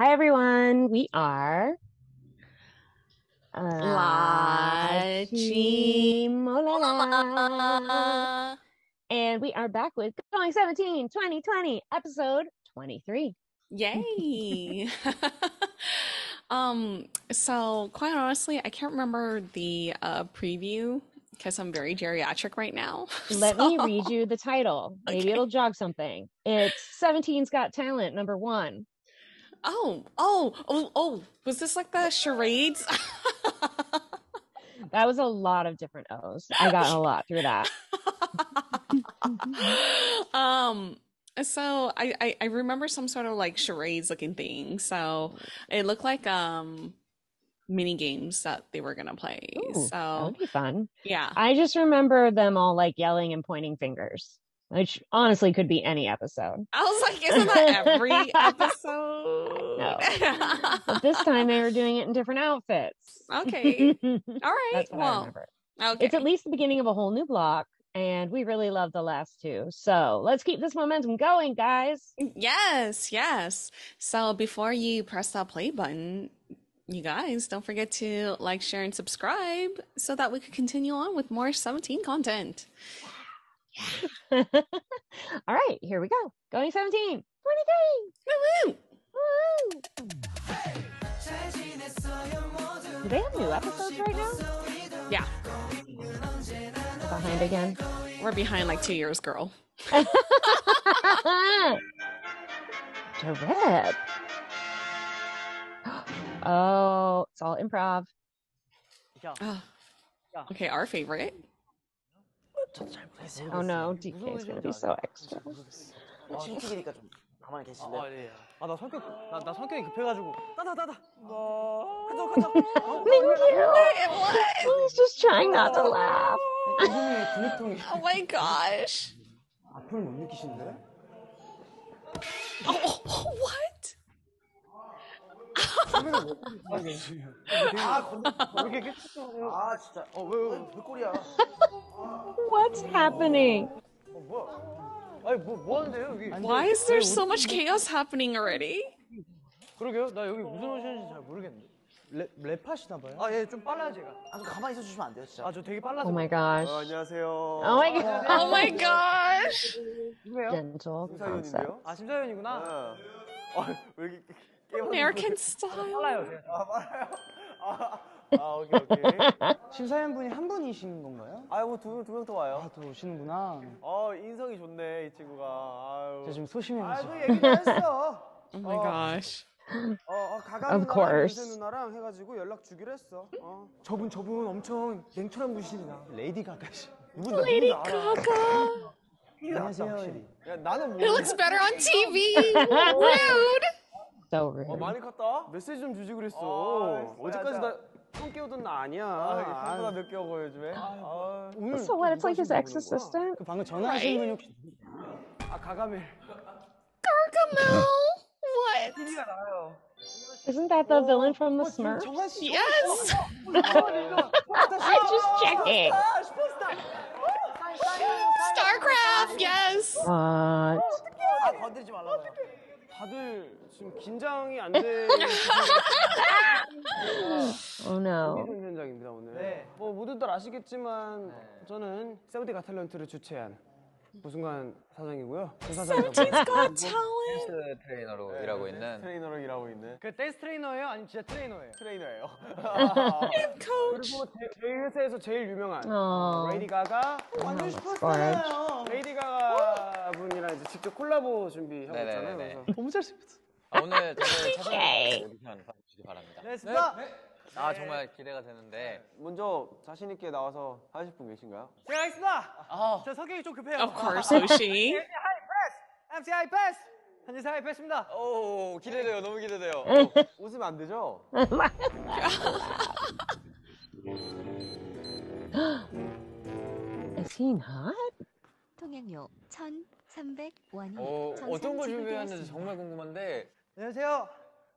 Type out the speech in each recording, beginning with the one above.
Hi, everyone. We are La Team Olala. Uh, And we are back with Going 17 2020, episode 23. Yay. um, so quite honestly, I can't remember the uh, preview because I'm very geriatric right now. Let me read you the title. Maybe Okay. it'll jog something. It's 17's Got Talent, number one. Oh, oh, oh, oh, was this like the charades? That was a lot of different O's. I got a lot through that. um so I, I I remember some sort of like charades looking thing. So it looked like um mini games that they were gonna play. Ooh, that So would be fun. yeah. I just remember them all like yelling and pointing fingers, which honestly could be any episode. I was like, isn't that every episode? No. But this time they were doing it in different outfits. Okay. All right. That's what I well, okay. It's at least the beginning of a whole new block, and we really love the last two. So let's keep this momentum going, guys. Yes, yes. So before you press that play button, you guys don't forget to like, share, and subscribe so that we could continue on with more 17 content. all right, here we go. Going 17, 23. Woo-woo! Woo! Do they have new episodes right now? Yeah, Behind again. we're behind like two years, girl. Drip. Oh, it's all improv. Oh. Okay, our favorite. Oh no, DK is gonna be so extra. 튀기니까 좀 가만히 계실래요? 아, 네. 아, 나 성격, 나, 나 성격이 급해가지고. 따다, 따다. 가자, 가자. He's just trying not to laugh. 이분이 근육통이 Oh my gosh. 아픔을 못 느끼시는데? Oh, what? 아, 왜 이렇게 깨끗해? 아 진짜 어 왜 왜 왜 꼴이야? What's happening? 어, 뭐야? 아니, 뭐, 뭐 하는데요, 여기? Why is there so much chaos happening already? 그러게요. 나 여기 무슨 옷이는지 잘 모르겠는데. 랩, 랩하시나 봐요? 아, 예, 좀 빨라요, 제가. 아 좀 가만히 있어 주시면 안 돼요 진짜? 아, 저 되게 빨라서. Oh my gosh. 안녕하세요. Oh my god. Oh my gosh. 누구예요? 심사위원인데요? 아, 심사위원이구나. 아, 왜 이렇게 American style. 빨라요, 제가. 아 빨라요. 아, 아 오케이 오케이. 심사위원분이 한 분이신 건가요? 아 뭐 두 두명 더 와요. 아, 또 오시는구나. 어 인성이 좋네 이 친구가. 아유. 제가 지금 소심해가지고. 아이고 얘기 좀 했어. Oh my gosh. 어, 어 가가 Of 누나랑 course. 윤세 누나랑 해가지고 연락 주기로 했어. 어. 저분, 저분 엄청 냉철한 분이십니다. 레이디 가가씨. 누군 나 Lady 누군 알아. Gaga. 안녕하세요. 확실히. 야 나는 It looks better on TV. Rude. So 어 rude. 많이 컸다. 메시지 좀 주지 그랬어. 아, 어제까지 진짜. 나 손 깨우던 나 아니야. 아 생각보다 아, 늦게 오고 요즘에. 아, 오늘 So what? It's like his 누가 ex 하신 거구나. assistant? 그 방금 전화하신 분이 혹시 아 가가멜. Gargamel. What? TV가 나요. Isn't that the villain from the 어, 지금 Smurfs? 정한 씨. Yes. I'm just checking. StarCraft. Yes. What? 아 건드리지 말라고요. 다들 지금 긴장이 안 되는 Oh no. 현장입니다 오늘. 네. 뭐 모두들 아시겠지만 저는 세븐틴 Got Talent를 주최한 무순간 사장이고요. 그 사장이라고. Talent. 댄스 트레이너로 일하고 있는 트레이너로 일하고 있는 그 댄스 트레이너예요? 아니면 진짜 트레이너예요? 트레이너예요. 그리고 제, 저희 회사에서 제일 유명한 Oh. 레이디 가가 완전 싶었어요. 레이디 가가 분이랑 이제 직접 콜라보 준비하고 있잖아요. 네네네네. 그래서 너무 잘생겼어. 아, 오늘 찾아주셔서 오케이. 오디션 봐주시기 바랍니다. 네, 스타. 아 정말 기대가 되는데 먼저 자신 있게 나와서 하실 분 계신가요? 제가 하겠습니다. 아, 저 성격이 좀 급해요. Of course, Hoshi. MC 하이패스. 현재 하이패스입니다. 오 기대돼요 너무 기대돼요. 웃으면 안 되죠? Is he not? 통행료 1,300원이 오 어떤 걸 준비했는지 정말 궁금한데 안녕하세요.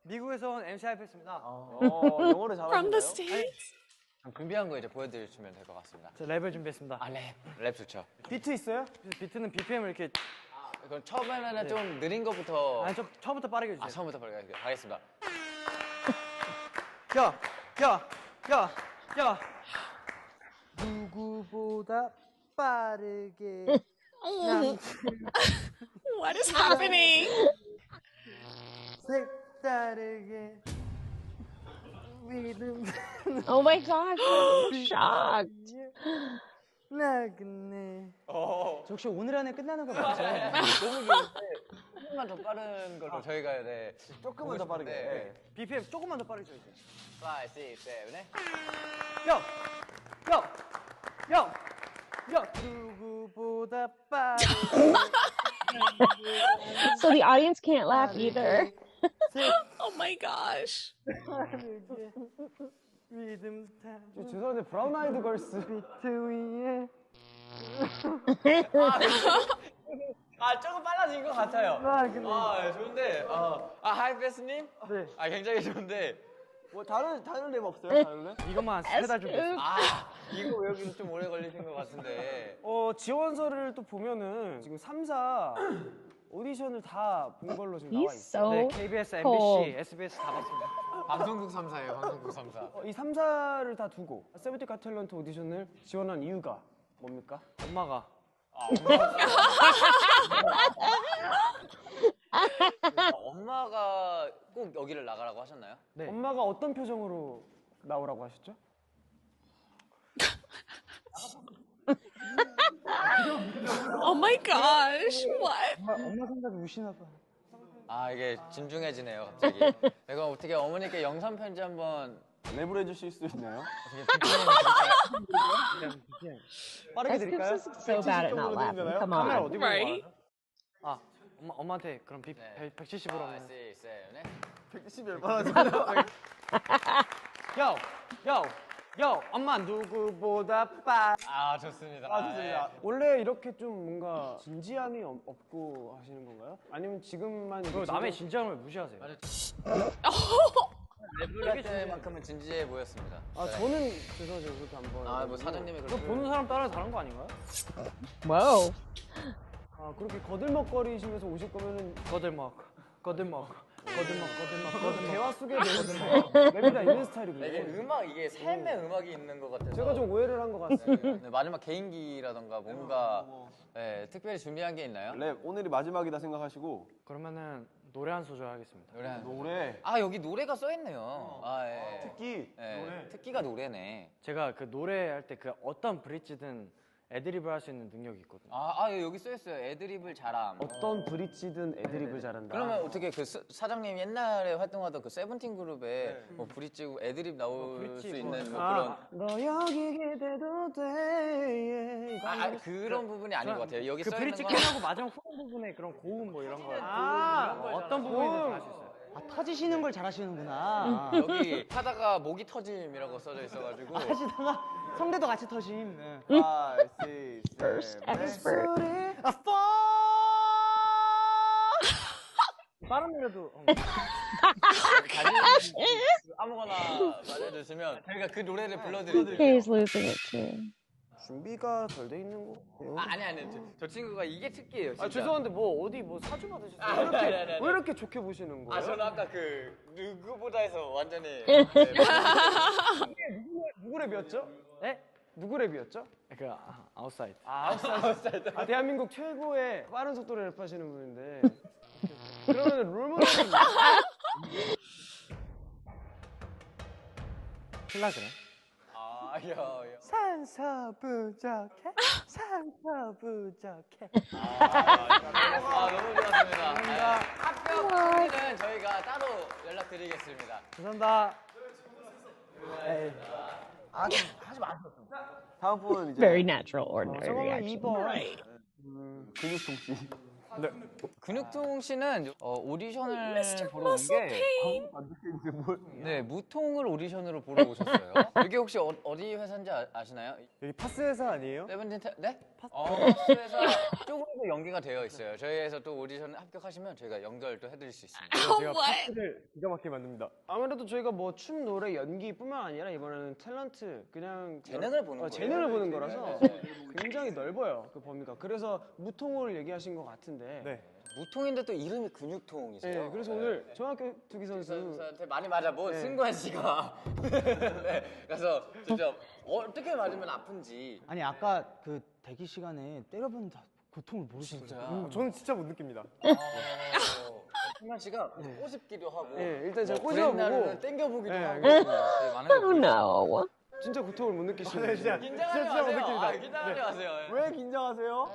미국에서 온 MC 하이패스입니다. 어, 영어를. 그럼 준비한 거 이제 보여드리시면 될 것 같습니다. 저 랩을 준비했습니다. 아 랩, 랩 좋죠. 비트 있어요? 비트는 BPM을 이렇게 그럼 처음에는 좀 느린 거부터 아니 좀 처음부터 빠르게 아 해주세요. 처음부터 빠르게 하겠습니다. 야, 야, 야, 야. 누구보다 빠르게 What is happening? 색다르게 믿음 Oh my I'm so shocked. 나그네. 어. 저 혹시 오늘 안에 끝나는 거 맞죠? 너무 좋은데 조금만 더 빠른 걸로 저희가 네. 조금만 더 빠르게. 네. BPM 조금만 더 빠르게 줘야지. 5, 6, 7, 8. 야, 야, 야, 야. 누구보다 빠르게 So the audience can't laugh either. Oh my gosh. 믿음 타저 죄송한데 브라운 아이드 걸스 비트 위에 아 조금 빨라진 것 같아요. 나그네. 아 네, 좋은데 어, 아 하이패스님? 네. 아 굉장히 좋은데 뭐 다른 다른 랩 없어요? 다른 랩? 이것만 세달 준비했어. 아 이거 외우기는 좀 오래 걸리신 것 같은데 어, 지원서를 또 보면은 지금 3사 오디션을 다 본 걸로 지금 나와 있어요. 네, KBS, MBC. SBS 다 봤습니다. 방송국 3사예요 방송국 3사. 어, 이 3사를 다 두고 세븐틴 가탤런트 오디션을 지원한 이유가 뭡니까? 엄마가 엄마가 꼭 여기를 나가라고 하셨나요? 네. 엄마가 어떤 표정으로 나오라고 하셨죠? Oh my gosh. What? 엄마, 엄마 생각이 우시나 봐. 아 이게 진중해지네요 갑자기. 내가 어떻게 어머니께 영상 편지 한번 랩을 해주실 수 있나요? 빠르게 Escoops 드릴까요? is so bad at not laughing. Come 카메라 on. 어디 보고 Right? 와? 아, 엄마, 엄마한테 그럼 비, 네. 170으로 5, 하면 6, 7, 8. 110이 얼마나 되나요? 요! 요! 요! 엄마 누구보다 빠 아 좋습니다. 아, 좋습니다. 원래 이렇게 좀 뭔가 진지함이 없- 없고 하시는 건가요? 아니면 지금만 그 이렇게 남의 진지함- 진지함을 무시하세요. 랩을 할 때만큼은 진지해 보였습니다. 아 저는 죄송해요 그렇게 안 봐요. 아 뭐 사장님이 그거 그렇게 보는 사람 따라 다른 거 아닌가요? Whoa. 아 그렇게 거들먹거리시면서 오실 거면은 거들먹, 거들먹, 거들먹, 거들먹, 그 거들먹. 대화 속에 랩이 다 있는 이게 스타일이거든요. 음악 이게 삶의 음악이 있는 것 같아서 제가 좀 오해를 한 것 같습니다. 네, 마지막 개인기라던가 뭔가 네, 특별히 준비한 게 있나요? 랩 오늘이 마지막이다 생각하시고 그러면은 노래 한 소절 하겠습니다. 노래 한- 노래 아 여기 노래가 써 있네요. 아 예. 특기 예, 특기가 노래네. 제가 그 노래 할 때 그 어떤 브릿지든 애드립을 할 수 있는 능력이 있거든요. 아, 아 여기 써 있어요. 애드립을 잘함. 어떤 브릿지든 애드립을 잘한다. 그러면 어떻게 그 스- 사장님 옛날에 활동하던 그 세븐틴 그룹에 뭐 브릿지 애드립 나올 브릿지 수 뭐. 있는 뭐 아, 그런 너 여기 기대도 돼. 이거 아, 아, 그런 부분이 아닌 것 같아요. 여기 그써 브릿지 건 끝나고 마지막 후반 부분에 그런 고음 뭐 이런 거. 아, 뭐 어떤 부분이든 다 할 수 있어요. 아, 터지시는 걸 잘하시는구나. 여기 하다가 목이 터짐이라고 써져 있어가지고 하시다가 성대도 같이 터심. 네. 5, 6, First 7, expert. 아, 펑! 다른 노래도 어. 자신 아무거나 말해주시면 저희가 그 노래를 불러드릴게요. He's losing it too. 준비가 덜돼 있는 거 같아요. 아, 아니 아니 저, 저 친구가 이게 특기예요. 진짜. 아 죄송한데 뭐 어디 뭐 사주 받으셨어요? 아, 왜, 이렇게, 아니, 아니, 아니. 왜 이렇게 좋게 보시는 거예요? 아 저는 아까 그 누구보다에서 완전히 누구 랩이었죠? 네? 누구 랩이었죠? 그 아, 아웃사이더. 아, 아웃사이더. 아, 대한민국 최고의 빠른 속도로 랩하시는 분인데. 그러면 롤모델이 플라그네. 아, 야, 야. 산소 부족해, 산소 부족해. 아, 너무 좋았습니다. 네. 합격 후기는 저희가 따로 연락드리겠습니다. 감사합니다. 다음 분은 이제 Very natural, ordinary 성함이 reaction. 2번. 근육통 씨. 근육통 씨는 어, 오디션을 보러 온 게? 네, 무통을 오디션으로 보러 오셨어요. 여기 혹시 어, 디 회사인지 아, 시나요 여기 파스 회사 아니에요? 세븐틴 테, 네? 어, 파스 회사 쪽으로도 연계가 되어 있어요. 저희에서 또 오디션 합격하시면 저희가 연결도 해드릴 수 있습니다. Oh, 제가? 파스를 기가 막히게 만듭니다. 아무래도 저희가 뭐 춤, 노래, 연기뿐만 아니라 이번에는 탤런트 그냥 재능을 보는 어, 거예요. 재능을 보는 거라서 굉장히 넓어요 그 범위가. 그래서 무통을 얘기하신 것 같은데 네. 무통인데 또 이름이 근육통이세요. 네, 그래서 오늘 중학교 투기 선수 선수한테 많이 맞아본 네. 승관 씨가 네, 그래서 진짜 어떻게 맞으면 아픈지 아니 아까 그 대기 시간에 때려본 다 고통을 모르시는 진짜. 음, 저는 진짜 못 느낍니다. 어, 승관 씨가 꼬집기도 하고 네, 일단 제가 뭐 꼬집어보고 당겨보기도 네, 하고. 되게 많은 no. 진짜 고통을 못 느끼시는 진짜. 데 긴장하지 진짜 못 마세요. 느낍니다. 아, 긴장하지 마세요. 왜 긴장하세요?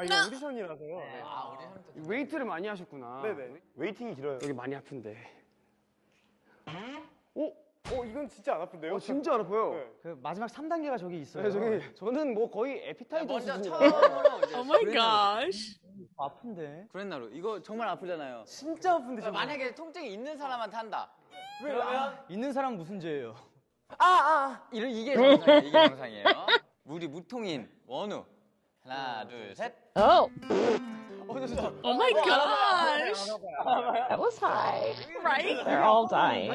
아 이거 오디션이라서요. 아, 우리 하는 또 웨이트를 많이 하셨구나. 네네. 웨이팅이 길어요. 여기 많이 아픈데. 오, 어 이건 진짜 안 아픈데요? 어 진짜 안 아파요. 네. 그 마지막 3단계가 저기 있어요. 네, 저기 저는 뭐 거의 에피타이저 먼저 수준이에요. 처음으로 이제 Oh my 브레인나루. gosh. 아픈데. 브레인나루 이거 정말 아프잖아요. 진짜 아픈데 그러니까 만약에 통증이 있는 사람한테 한다. 아, 그러면 있는 사람 무슨 죄예요? 이런 이게 정상이에요. 이게 정상이에요. 우리 무통인 원우 하나 둘 셋. Oh, Oh my gosh. that was high. Right? They're all dying.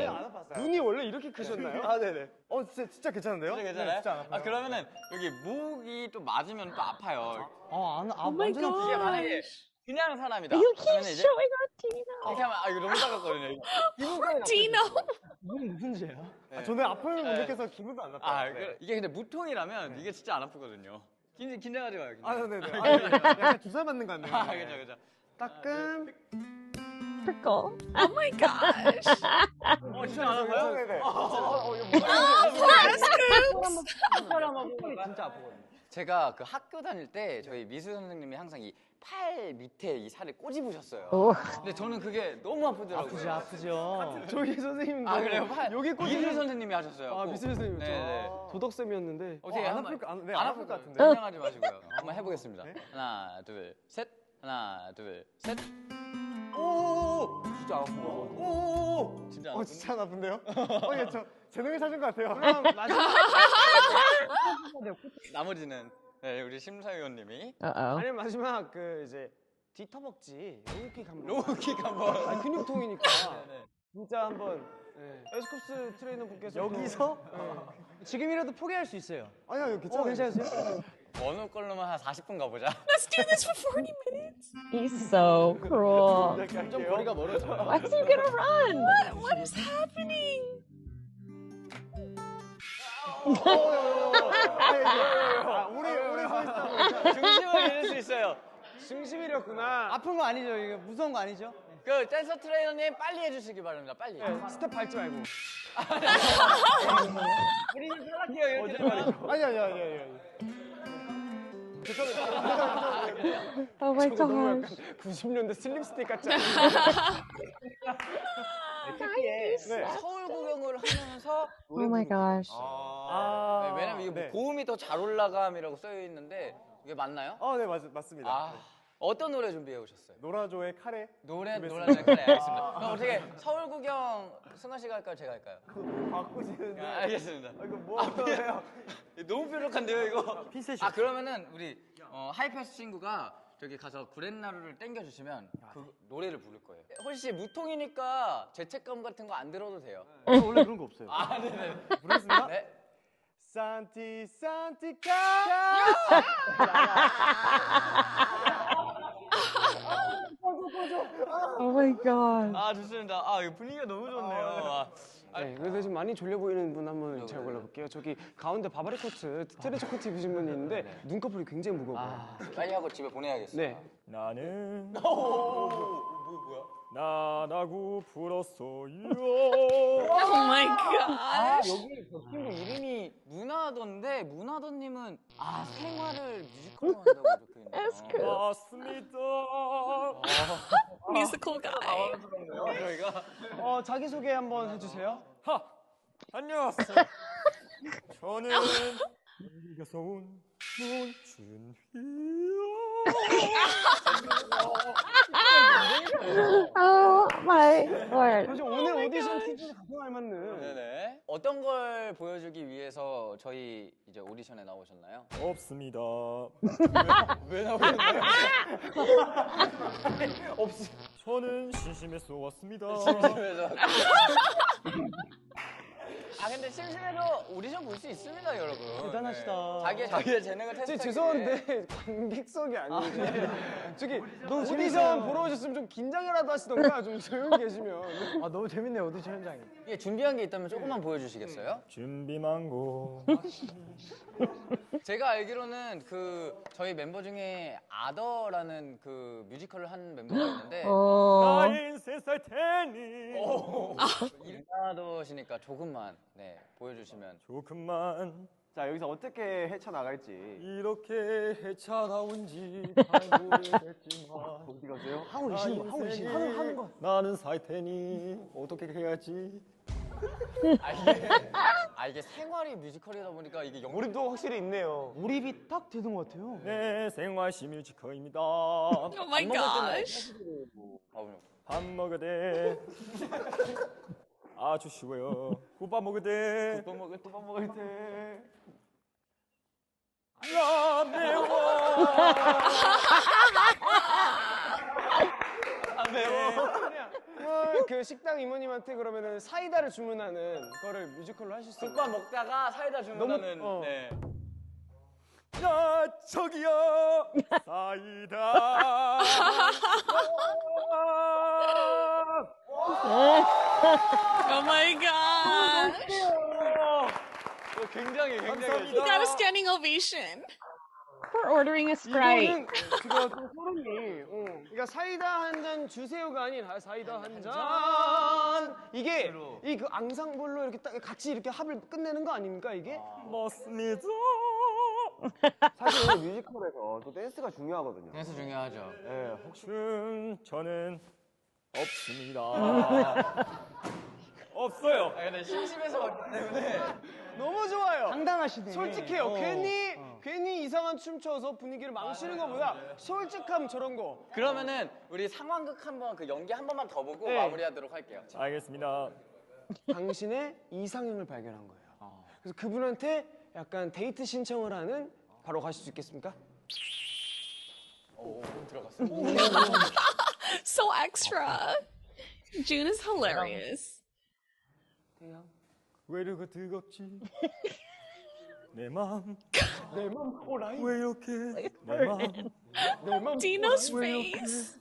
눈이 원래 이렇게 크셨나요? 아 네네. 어 진짜 진짜 괜찮은데요? 진짜 네, 괜찮아요? 진짜 안 아파요. 아 그러면은 여기 목이 또 맞으면 또 아파요. 아, 안, 아, Oh my 완전. 이게 만약에 gosh. 그냥 사람이다. You keep showing our Tina. 이렇게 하면 아 이거 너무 따갑거든요. 이거. 기분까지 Dino. 이건 무슨 죄야? 아, 저는 아픔을 못 네. 느껴서 기분도 안 나빠요. 아 그, 이게 근데 무통이라면 이게 진짜 안 아프거든요. 긴 긴장하지 마요. 긴장. 아 네네. 아, 약간 주사 맞는 거 같네요. 아 그죠 그죠. 따끔. Prickle. Oh my gosh. 어 진짜 안 아파요? 네네. 진짜 아프거든요. 제가 그 학교 다닐 때 저희 미술 선생님이 항상 이 팔 밑에 이 살을 꼬집으셨어요. Oh, 근데 저는 그게 너무 아프더라고요. 아프지, 아프죠. 저희 선생님도 아 그래요? 팔 여기 꽂 미술 선생님이 하셨어요. 아 꼭. 미술 선생님 저 네네. 도덕 쌤이었는데 어떻게 어, 안 한번- 아플 거- 안- 네, 안안 아플 것것 같은데. 긴장하지 마시고요. 한번 해보겠습니다. 하나, 둘, 셋. 하나, 둘, 셋. 오, 진짜 아픈 거. 오, 진짜 안어 아픈 진짜 안 아픈데요? 어 이게 저 재능을 찾은 것 같아요. 그럼 마지막 나머지는 네, 우리 심사위원님이 uh-oh. 아니 마지막 그 이제 뒤허벅지 로우킥 한번 로우킥 한번. 아, 근육통이니까 네. 진짜 한번 네. 에스쿱스 트레이너 분께서 여기서? 지금이라도 포기할 수 있어요. 아니요 어, 괜찮아요. 괜찮으세요? 어느 걸로만 한 40분 가보자. Let's do this for 40 minutes. He's so cruel. 좀 거리가 멀어져. Why's he gonna run? What? What is happening? 아 오래 서 있다. 중심을 잃을 수 있어요. 중심 잃었구나. 아픈 거 아니죠? 이거 무서운 거 아니죠? 그 댄서 트레이너님 빨리 해주시기 바랍니다. 빨리. 네, 스텝 밟지 말고. 우리는 탈락해요. 이렇게 되면. 아니 아니 아니 아니. 아니. Oh my gosh. 90년대 슬랩스틱 같지 않아 요? 네, 서울 구경을 하면서 Oh my gosh. 아. 네, 왜냐면 이게 뭐 네. 고음이 더 잘 올라감이라고 쓰여 있는데 이게 맞나요? 아, 네, 맞, 맞습니다. 아 어떤 노래 준비해 오셨어요? 노라조의 카레. 노래 준비했습니다. 노래 네 알겠습니다. 그럼 어떻게 서울 구경 승관 씨가 할까요? 제가 할까요? 바꾸시는데. 아, 알겠습니다. 아, 이거 뭐 하세요? 너무 뾰족한데요 이거? 핀셋이. 아 그러면은 우리 어, 하이패스 친구가 저기 가서 구렛나루를 땡겨주시면 그 노래를 부를 거예요. 혹시 무통이니까 죄책감 같은 거 안 들어도 돼요. 원래 그런 거 없어요. 아 네네. 부르겠습니다. 네. 산티 산티카. Oh my god. 아 좋습니다. 아 이거 분위기가 너무 좋네요. 아, 네, 그래서 지금 많이 졸려 보이는 분 한번 제가 골라볼게요. 저기 가운데 바바리 코트, 트렌치 코트 입으신 분이 있는데 눈꺼풀이 굉장히 무거워요. 아, 빨리 하고 집에 보내야겠어요. 네. 나는 뭐야? 나라고 불었어요. Oh my 아 gosh. 여기 저 친구 이름이 문화던데 문화던님은 아 생활을 뮤지컬로 한다고 적혀 있네요. 맞습니다. Musical guy. 저희가 어, 자기소개 한번 해주세요. 하 안녕하세요. 저는 미국에서 온 Oh my lord. 사실 오늘 오디션 퀴즈에 가장 알맞는. 네네. 어떤 걸 보여주기 위해서 저희 이제 오디션에 나오셨나요? 없습니다. 왜 나오셨나요? 저는 심심해서 왔습니다. 심심해서. 아 근데 심심해도 오디션 볼 수 있습니다, 여러분. 대단하시다. 네. 자기 자기의 재능을 테스트. 제 죄송한데 관객석이 아니에요. 저기 오디션 보러 오셨으면 좀 긴장이라도 하시던가 좀 조용히 계시면. 아 너무 재밌네요 오디션 현장이. 이게 준비한 게 있다면 조금만 보여주시겠어요? 준비한 거 제가 알기로는 그 저희 멤버 중에 아더라는 그 뮤지컬을 한 멤버가 있는데 어. 나인 세살 테니 아더시니까 조금만 네 보여주시면 조금만 자 여기서 어떻게 헤쳐나갈지. 이렇게 헤쳐나온지 잘 모르겠지만 어디 가세요? 하고 계시는 거, 하고 계시는 거. 하는, 하는 거 나는 살 테니 어떻게 해야지 아 이게 아 이게 생활이 뮤지컬이다 보니까 이게 영 몰입도 확실히 있네요. 몰입이 딱 되는 것 같아요. 내 생활시 뮤지컬입니다 Oh my gosh. 어, 밥 먹으되 아주 쉬워요. 국밥 먹으되 또 먹을 또 먹을 때. 야 매워. 어, 그 식당 이모님한테 그러면은 사이다를 주문하는 거를 뮤지컬로 하실 수 국밥 있나요? 먹다가 사이다 주문하는 너무- 어. 네. 야 저기요. 사이다 Oh my god. 굉장히 굉장히 He got a standing ovation. For ordering a Sprite. 그거 좀 소름이. 어. 그러니까 사이다 한 잔 주세요가 아닌 아, 사이다 한 잔. 이게 이 그 앙상블로 이렇게 딱 같이 이렇게 합을 끝내는 거 아닙니까 이게? 맞습니다 사실 뮤지컬에서 또 댄스가 중요하거든요. 그래서 중요하죠. 예, 춤 저는 없습니다 없어요 아 근데 심심해서 왔기 때문에 너무 좋아요. 당당하시네. 솔직해요. 어. 괜히 괜히 이상한 춤 춰서 분위기를 망치는 것보다 솔직함 저런 거. 그러면은 우리 상황극 한번 그 연기 한 번만 더 보고 네. 마무리하도록 할게요. 알겠습니다 당신의 이상형을 발견한 거예요. 그래서 그분한테 약간 데이트 신청을 하는 바로 가실 수 있겠습니까? 오, 들어갔어요. So extra. June is hilarious. 왜 이렇게 뜨겁지 내 마음 내맘 오라이. 왜 이렇게 내 마음 내맘 Dino's face.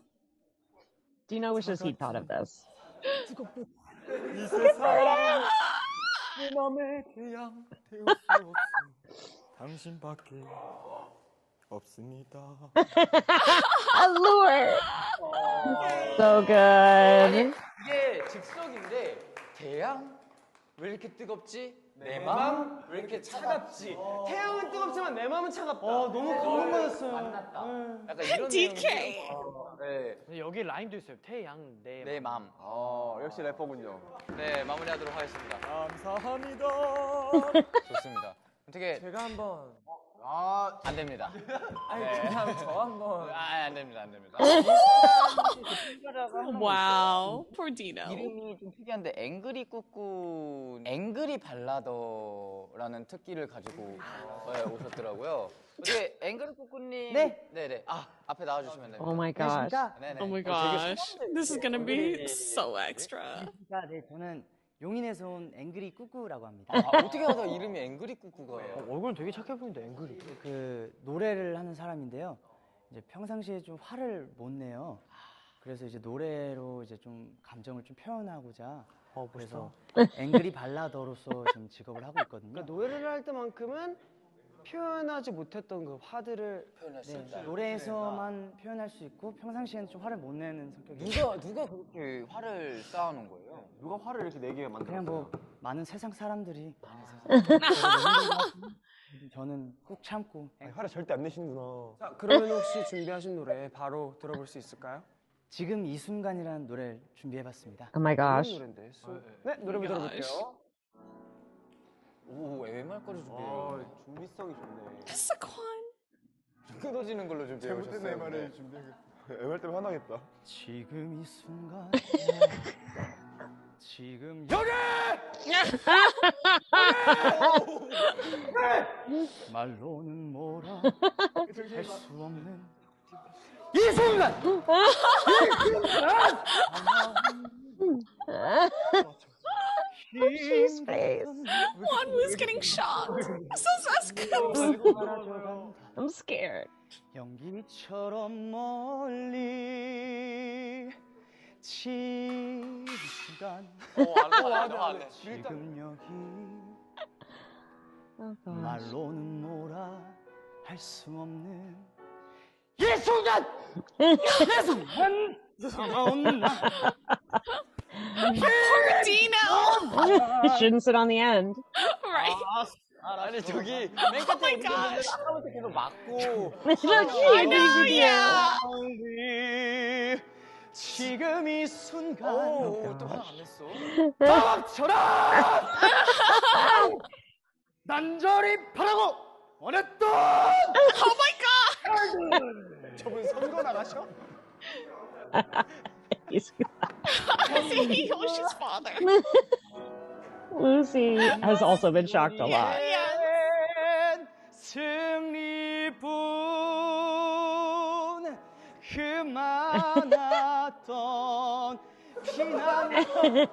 Dino wishes he thought of this. 이 세상 내 맘에 태양 태울 수 없어 당신밖에 없습니다 Allure. So good. 이게 즉석인데 대양 왜 이렇게 뜨겁지? 내 마음 왜 이렇게 차갑지? 태양은 뜨겁지만 내 마음은 차갑다. 어, 너무 감동받았어요. 만났다. 약간 이런 DK. 내용이- 네, 근데 여기 라임도 있어요. 태양 내. 내 마음. 어, 역시 래퍼군요. 네, 마무리하도록 하겠습니다. 감사합니다 좋습니다. 어떻게 제가 한번 아, 안 됩니다. 아니, 그냥 저 한번. 아, 안 됩니다, 안 됩니다. Wow. Poor Dino. 이름이 좀 특이한데 앵그리 꾸꾸 앵그리 발라더라는 특기를 가지고 네, 오셨더라고요. 어떻게 앵그리 꾸꾸님 네. 네네 아 앞에 나와주시면 됩니다. Oh my gosh. 네네. Oh my 어, gosh. This is gonna be so extra. 아, 네, 저는 용인에서 온 앵그리 꾸꾸라고 합니다. 아, 어떻게 하다 이름이 앵그리 꾸꾸가 얼굴은 되게 착해 보이는데 앵글이. 그 노래를 하는 사람인데요. 이제 평상시에 좀 화를 못 내요. 그래서 이제 노래로 이제 좀 감정을 좀 표현하고자 어, 그래서 앵그리 발라더로서 지금 직업을 하고 있거든요. 그러니까 노래를 할 때만큼은 표현하지 못했던 그 화들을 표현할 수 네, 있다. 노래에서만 표현할 수 있고 평상시에는 좀 화를 못 내는 성격이에요. 누가 누가 그렇게 화를 쌓아놓은 거예요? 누가 화를 이렇게 내게 만들었어요? 그냥 뭐 많은 세상 사람들이 저는 꾹 참고 화를 절대 안 내시는구나. 자, 그러면 혹시 준비하신 노래 바로 들어볼 수 있을까요? 지금 이 순간이라는 노래를 준비해봤습니다. Oh my 무슨 gosh. 노래인데? 수... 네, 노래부터 들어볼게요. 오 MR까지 준비해요. 준비성이 좋네. 끊어지는 걸로 준비해 오셨어요. 네. MR 때문에 화나겠다. 지금 이 순간 지금 여기 말로는 뭐라 할 수 없는 이 순간 She's 연기처럼 멀리 지는 순간 지금 여기 Oh. 말로는 뭐라 할 수 없는 이 순간 이 순간 다가온 나 Poor Dino. Shouldn't sit on the end. Right. 아니 저기 맨 Oh 끝에 my gosh. 아까부터 계속 막고 I know, yeah. 우리 지금 이 순간 오또 하나 안 했어 바람처럼 난절히 바라고 원했던 god. 저분 선거 나가셔? He's- he was his father. Lucy has also been shocked a lot.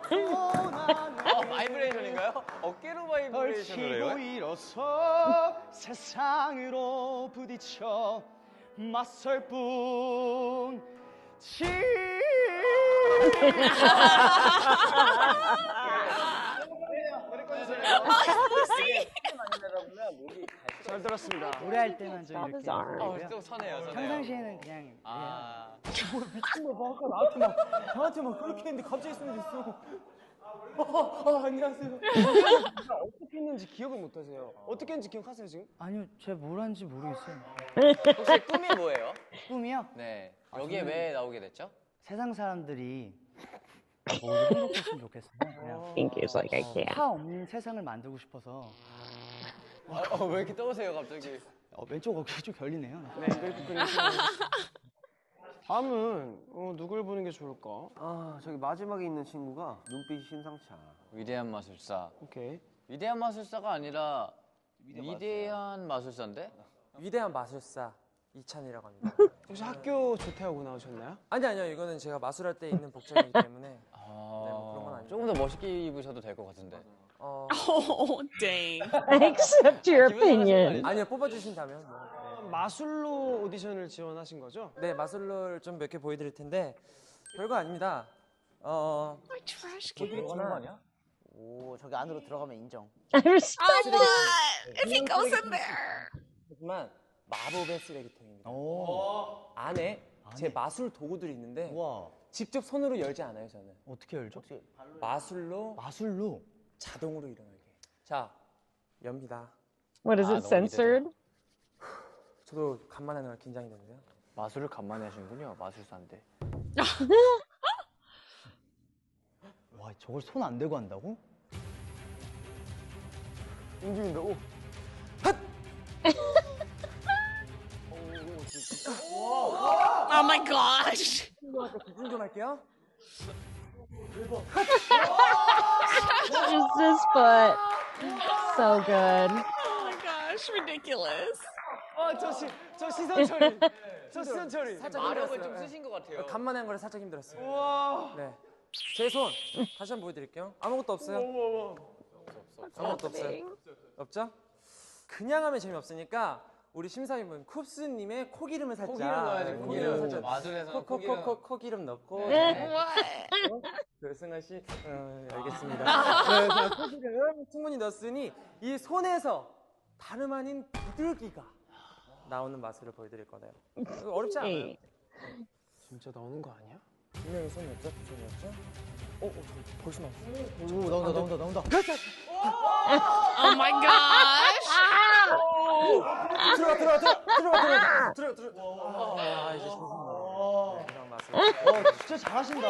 그아 바이브레이션인가요? 어깨로 바이브레이션을 해요? 일어서 세상으로 부딪혀 맞설 뿐 지. 잘 들었습니다. 노래할 때만 좀 이렇게. 어, 하고요. 좀 선해요 선해요 평상시에는 그냥 아 미친 거 봐. 아까 나한테 막 저한테 막 그렇게 했는데 갑자기 쓰면 됐어. 어, 어, 안녕하세요. 어떻게 했는지 기억을 못 하세요. 어떻게 했는지 기억하세요 지금? 아니요 제가 뭘 하는지 모르겠어요. 혹시 꿈이 뭐예요? 꿈이요? 네 여기에 왜 나오게 됐죠? 세상 사람들이 뭐 행복했으면 좋겠어요. 그냥 Pinky's like, I can't. 화 없는 세상을 만들고 싶어서 아, 어, 왜 이렇게 떠오세요 갑자기 어, 왼쪽 어깨가 좀 결리네요. 네, 이렇게 그리시면 다음은 어, 누굴 보는 게 좋을까? 아 저기 마지막에 있는 친구가 눈빛이 않아. 위대한 마술사 오케이. 위대한 마술사가 아니라 위대한 마술사인데? 위대한 마술사 이찬이라고 합니다. 혹시 학교 조퇴하고 나오셨나요? 아니 아니요 이거는 제가 마술할 때 입는 복장이기 때문에 아. 조금 더 멋있게 입으셔도 될 것 같은데 어 Oh, dang. I accept your 거 opinion. 아니요 뽑아주신다면 뭐. 마술로 오디션을 지원하신 거죠? 네 마술을 좀몇 개 보여드릴 텐데 별거 아닙니다. 어 My trash can. 이거나 오 저기 안으로 들어가면 인정. I respect Oh, what? If he goes in there. 하지만 마법의 쓰레기통입니다. 오. 안에 제 마술 도구들이 있는데 와 직접 손으로 열지 않아요 저는. 어떻게 열죠? 마술로 마술로. 자동으로 일어나게. 자 엽니다. What is 아, it 너무 censored? 저도 간만에 하느라 긴장이 되는데요. 마술을 간만에 하시는군요 마술사인데 와 저걸 손 안 대고 한다고? 움직인다. 오. Oh my gosh. 집중 좀 할게요. Just his foot. So good. Oh my gosh, ridiculous. 아, 저, 시, 저 시선 처리. 저 시선 처리. 살짝 마력을 힘들었어요. 좀 쓰신 것 같아요 네. 간만에 한 거라 살짝 힘들었어요. 우와. 네. 제 손 다시 한번 보여드릴게요. 아무것도 없어요. 우와, 우와. 아무것도 없어요. 없죠? 그냥 하면 재미없으니까 우리 심사위원 쿱스님의 코 기름을 살짝 코기름 넣어야지 네, 코기름 살짝 마술에서 코기름 코코코코 코 기름 넣고 What? 별승아 씨 어, 알겠습니다. 네, 자, 코 기름 충분히 넣었으니 이 손에서 다름 아닌 비둘기가 나오는 마술을 보여드릴 거네요. 어렵지 않아요. 진짜 나오는 거 아니야? 분명히 손이었죠? 두 손이었죠? 어, 어, 저 벌써 나왔어. 오 나온다 나온다 나온다. Oh my gosh. 들어가, 들어가, 들어가, 들어가, 들어가, 들어가, 들어가. 아, 이제 신선하다. 그냥 마술. 와 진짜 잘하신다.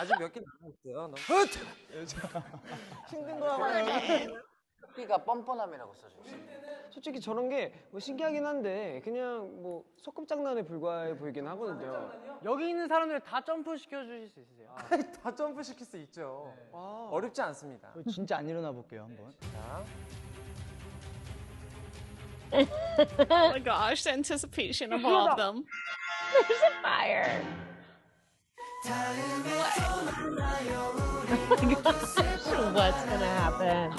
아직 몇 개 남았어요. 힘든 거 하면. 코끼가 뻔뻔함이라고 써져 있어요 솔직히 저런 게 뭐 신기하긴 한데 그냥 뭐 소꿉장난에 불과해 보이긴 하거든요. 여기 있는 사람들 다 점프 시켜 주실 수 있으세요? 다 점프 시킬 수 있죠. 아, 어렵지 않습니다. 저 진짜 안 일어나 볼게요 한번. 자, Oh my gosh, the anticipation of all of them. Fire. What's gonna happen?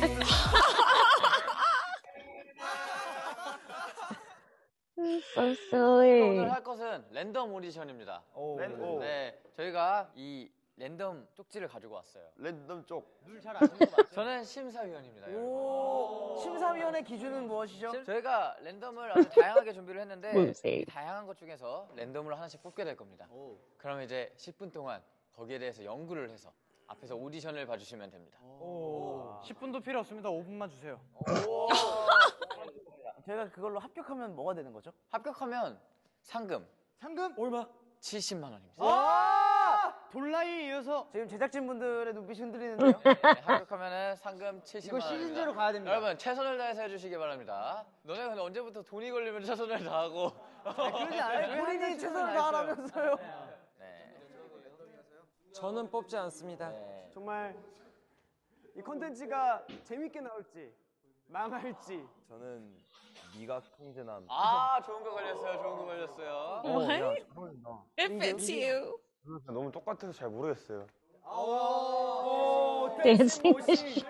so silly. 오늘 할 것은 랜덤 오디션입니다. 랜, 오. 네, 저희가 이 랜덤 쪽지를 가지고 왔어요. 랜덤 쪽. 저는 심사위원입니다. 오, 심사위원의 기준은 무엇이죠? 저희가 랜덤을 아주 다양하게 준비를 했는데 뭐지? 이 다양한 것 중에서 랜덤으로 하나씩 뽑게 될 겁니다. 그럼 이제 10분 동안 거기에 대해서 연구를 해서 앞에서 오디션을 봐주시면 됩니다. 10분도 필요 없습니다. 5분만 주세요. 제가 그걸로 합격하면 뭐가 되는 거죠? 합격하면 상금 상금 얼마? 70만 원입니다. 와! 돌라이에 이어서 지금 제작진분들의 눈빛이 흔들리는데요. 네, 합격하면은 상금 70만 이거. 시즌제로 가야 됩니다. 여러분 최선을 다해서 해주시기 바랍니다. 너네 근데 언제부터 돈이 걸리면 최선을 다하고 그러지 않아요? 본인이 최선을 다하라면서요. 네. 저는 뽑지 않습니다. 네. 정말 이 콘텐츠가 재밌게 나올지 망할지 저는 미각 통제남. 아 좋은 거 걸렸어요. 좋은 거 걸렸어요. What? It fits you. 너무 똑같아서 잘 모르겠어요. Dancing machine.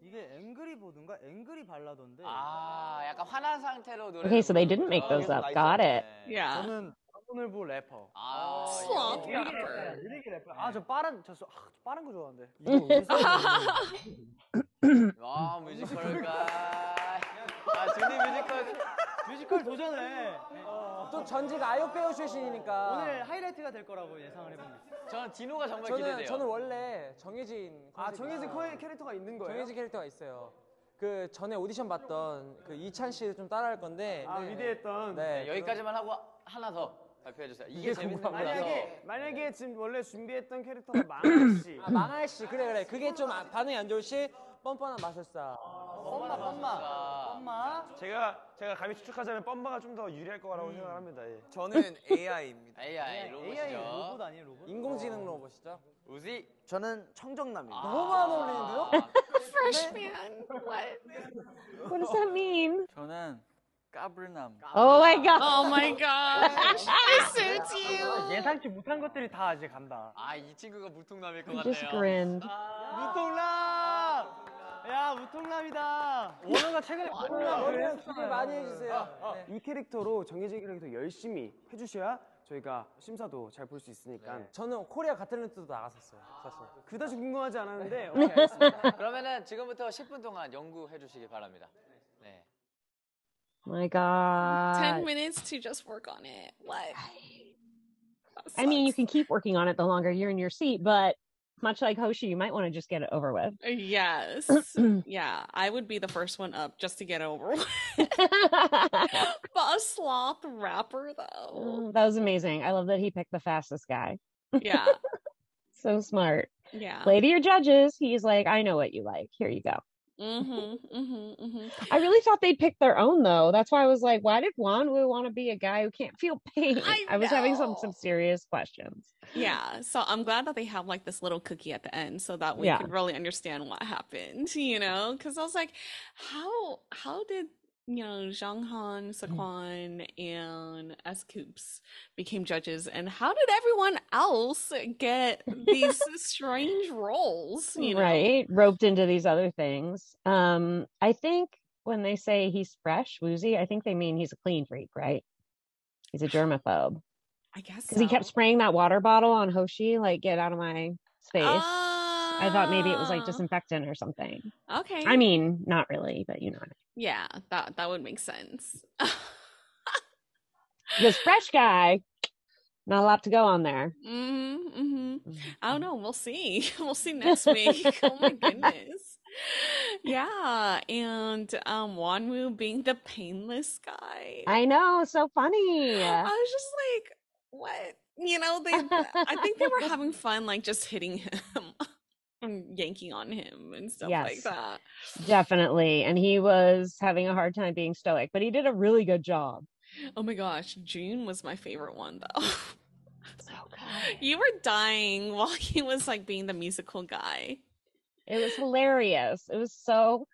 이게 앵그리 보든가 앵그리 발라던데. 아 약간 화난 상태로 노래. Okay, so they didn't make those up. Got it. Yeah. 저는 오늘부 래퍼. 아 Sloth 예. rapper. 느리게 래퍼. 아, 저 빠른 저, 저, 아, 저 빠른 거 좋아하는데. 와 뮤지컬가. 아 준이 뮤지컬. 뮤지컬 도전해. 또 전직 아역 배우 출신이니까 오늘 하이라이트가 될 거라고 예상을 해봅니다. 저는 디노가 정말 저는 기대돼요. 저는 원래 정해진 아 정해진 코에 캐릭터가 있는 거예요? 정해진 캐릭터가 있어요. 그 전에 오디션 봤던 그 이찬 씨를 좀 따라할 건데 아 위대했던 네, 네, 여기까지만 하고 하나 더 발표해 주세요. 이게 재밌는. 거라서. 만약에 만약에 지금 원래 준비했던 캐릭터가 망할 씨 아, 망할 씨 그래 그래 그게 좀 아- 반응이 안 좋을 시 뻔뻔한 마술사 엄마, 엄마, 엄마. 제가 제가 감히 추측하자면 뻔바가 좀 더 유리할 거라고 생각합니다. 예. 저는 AI입니다. AI 로봇이죠. AI 로봇 아니에요, 로봇? 인공지능 로봇이죠. 우지. 저는 청정남입니다. 너무 안 어울리는데요? Freshman. What? What does that mean? 저는 까불남. Oh my god. Oh my gosh. It suits you. 예상치 못한 것들이 다 이제 간다. 아 이 친구가 물통남일 것 같네요. just grinned. 무통남! 야, 무통남이다. 원호가 최근에 오늘 기대 많이 해주세요. 네. 이 캐릭터로 정해진 캐릭터 열심히 해주셔야 저희가 심사도 잘 볼 수 있으니까 저는 코리아 가틀랜트도 나갔었어요. 사실. 그다지 궁금하지 않았는데 오케이 알겠습니다. 그러면은 지금부터 10분 동안 연구해 주시기 바랍니다. 네. My 10 god. minutes to just work on it. What? That I mean, you can keep working on it the longer you're in your seat, but much like Hoshi, you might want to just get it over with. Yes. yeah, I would be the first one up just to get over with. but a sloth rapper, though. Mm, that was amazing. I love that he picked the fastest guy. Yeah. So smart. Yeah. Play to your judges. He's like, I know what you like. Here you go. Mm-hmm. Mm-hmm. Mm-hmm. I really thought they'd pick their own though. That's why I was like, why did Juan Wanwu want to be a guy who can't feel pain? I was having some some serious questions. Yeah. So I'm glad that they have like this little cookie at the end so that we Yeah. could really understand what happened, you know? Because I was like, how how did you know Zhang Han, Saquon, and S Coops became judges, and how did everyone else get these strange roles? You know? Right. Roped into these other things. Um, I think when they say he's fresh, woozy, I think they mean he's a clean freak, right? He's a germaphobe. I guess Because he kept spraying that water bottle on Hoshi, like, get out of my space. I thought maybe it was like Ah, disinfectant or something. Okay. I mean, not really, but you know what I mean. yeah, that that would make sense. This fresh guy, not a lot to go on there. Mm-hmm, mm-hmm. I don't know. We'll see. We'll see next week. oh my goodness. Yeah, and um Wanwu being the painless guy. I know, so funny. I was just like, what? You know, they I think they were having fun like just hitting him and yanking on him and stuff like Yes. that. Definitely. And he was having a hard time being stoic, but he did a really good job. Oh my gosh, June was my favorite one though. So good. You were dying while he was like being the musical guy. It was hilarious. It was so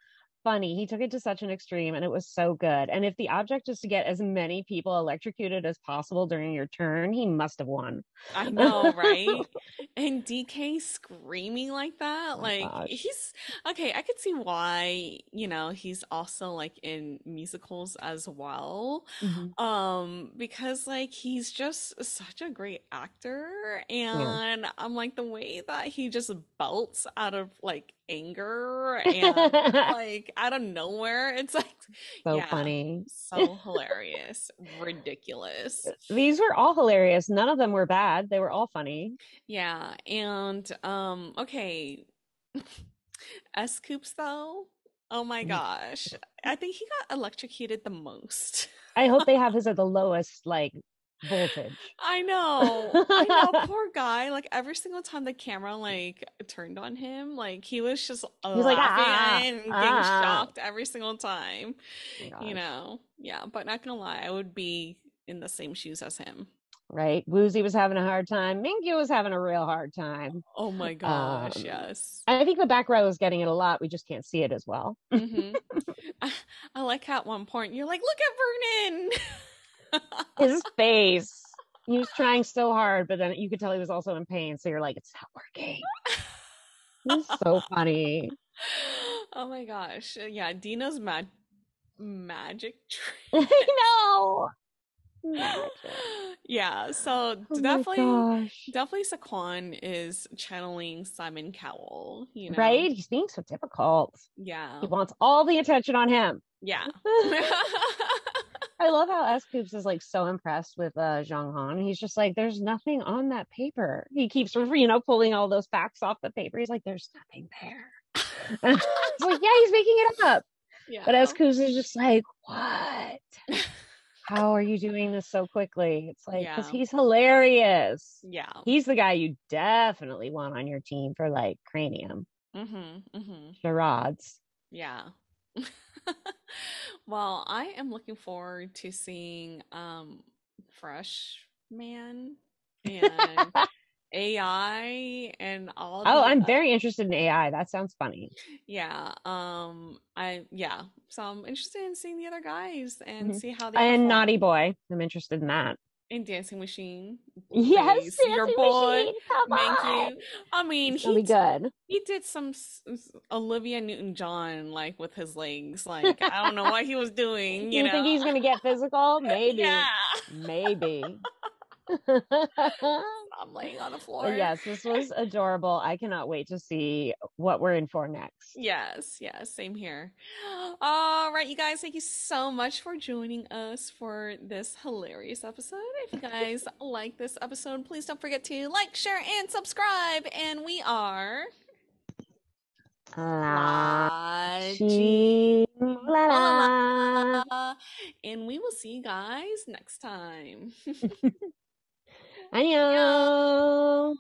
funny. He took it to such an extreme and it was so good. And if the object is to get as many people electrocuted as possible during your turn, he must have won. I know, right? and DK screaming like that, Oh, like gosh. he's okay. I could see why, you know, he's also like in musicals as well. Mhm. Um, because like he's just such a great actor, and I'm like the way that he just belts out of like anger and like out of nowhere. It's like So yeah, funny. so hilarious, ridiculous. These were all hilarious. None of them were bad. They were all funny. Yeah, and um, okay, S Coops though. Oh my Mm. gosh, I think he got electrocuted the most. I hope they have his at the lowest like voltage. I know, I know, poor guy. Like every single time the camera like turned on him, like he was just like, laughing "Ah, and getting ah." shocked every single time. You know, yeah, but not gonna lie, I would be in the same shoes as him. Right? Woozy was having a hard time. Mingyu was having a real hard time. Oh my gosh, Um, yes. I think the back row is getting it a lot. We just can't see it as well. hmm I, I like how at one point you're like, look at Vernon. His face. He was trying so hard, but then you could tell he was also in pain. So you're like, it's not working. It's so funny. oh my gosh. Uh, Yeah, Dino's mag- magic trick. I know. Magic. yeah, so Oh definitely definitely Saquon is channeling Simon Cowell, you know. Right? He's being so difficult. Yeah. He wants all the attention on him. Yeah. I love how S Coops is like so impressed with uh Zhang Han. He's just like, there's nothing on that paper. He keeps you know pulling all those facts off the paper. He's like, there's nothing there. it's like, yeah, he's making it up. yeah. But S Coops is just like, what? How are you doing this so quickly? It's like because Yeah. he's hilarious. yeah. He's the guy you definitely want on your team for like cranium Mhm. Mhm. charades. Yeah. well, I am looking forward to seeing um Fresh Man and AI and all Oh, I'm very interested in AI. That sounds funny. yeah. Um I yeah. So I'm interested in seeing the other guys and Mhm. see how they And Naughty. Boy. I'm interested in that. In Dancing Machine. Yes, Blueface, your boy. Machine, come Thank on. you. I mean, It's he good. he did some Olivia Newton John like with his legs. Like I don't know what he was doing. You, You know? think he's gonna get physical? Maybe. Yeah. Maybe. I'm laying on the uh, floor. But yes, this was adorable. I cannot wait to see what we're in for next. Yes, yes, same here. All right, you guys, thank you so much for joining us for this hilarious episode. If you guys like this episode, please don't forget to like, share, and subscribe. And we are La, La chi, la, la. La. and we will see you guys next time. 안녕.